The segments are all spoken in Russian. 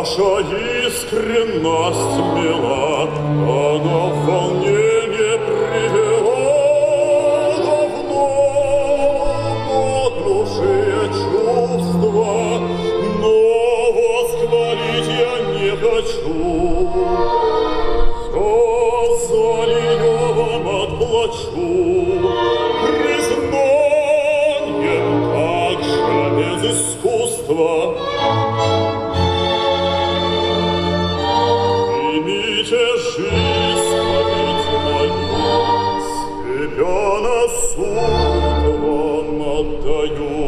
Ваша искренность мила, она в волнение привела давно поднувшие чувства, но восхвалить я не хочу. царства. Примите жизнь, хвалите мою, себя на суд вам отдаю.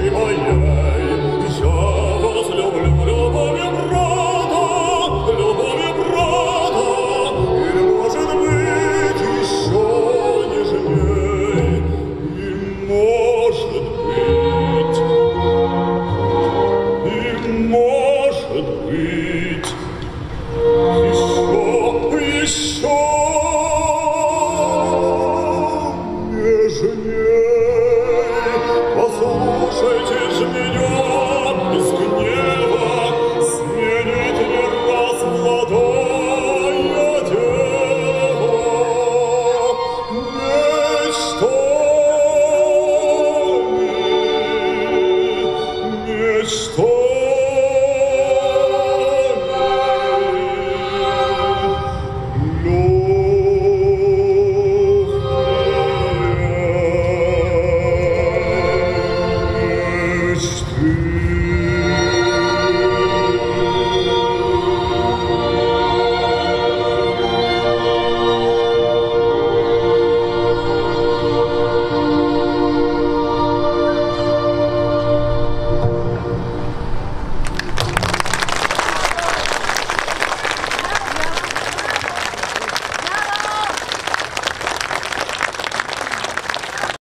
ci voglio